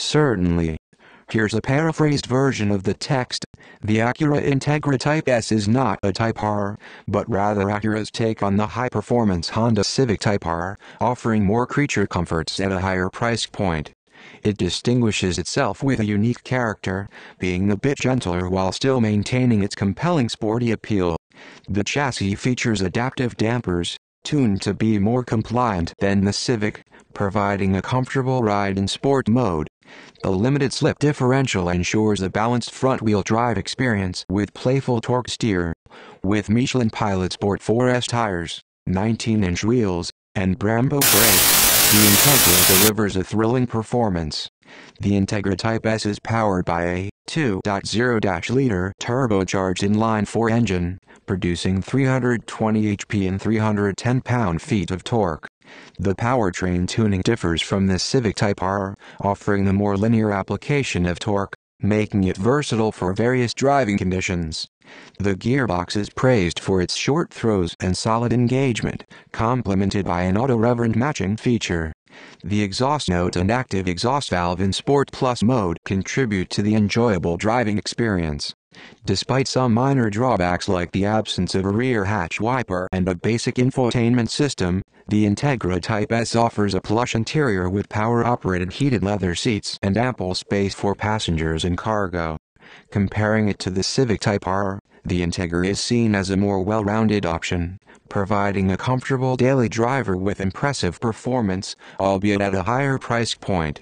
Certainly. Here's a paraphrased version of the text. The Acura Integra Type S is not a Type R, but rather Acura's take on the high-performance Honda Civic Type R, offering more creature comforts at a higher price point. It distinguishes itself with a unique character, being a bit gentler while still maintaining its compelling sporty appeal. The chassis features adaptive dampers, tuned to be more compliant than the Civic, providing a comfortable ride in sport mode. The limited slip differential ensures a balanced front-wheel drive experience with playful torque steer. With Michelin Pilot Sport 4S tires, 19-inch wheels, and Brembo brakes, the Integra delivers a thrilling performance. The Integra Type S is powered by a 2.0-liter turbocharged inline-4 engine, producing 320 HP and 310 pound-feet of torque. The powertrain tuning differs from the Civic Type R, offering a more linear application of torque, making it versatile for various driving conditions. The gearbox is praised for its short throws and solid engagement, complemented by an auto rev matching feature. The exhaust note and active exhaust valve in Sport Plus mode contribute to the enjoyable driving experience. Despite some minor drawbacks like the absence of a rear hatch wiper and a basic infotainment system, the Integra Type S offers a plush interior with power-operated heated leather seats and ample space for passengers and cargo. Comparing it to the Civic Type R, the Integra is seen as a more well-rounded option, providing a comfortable daily driver with impressive performance, albeit at a higher price point.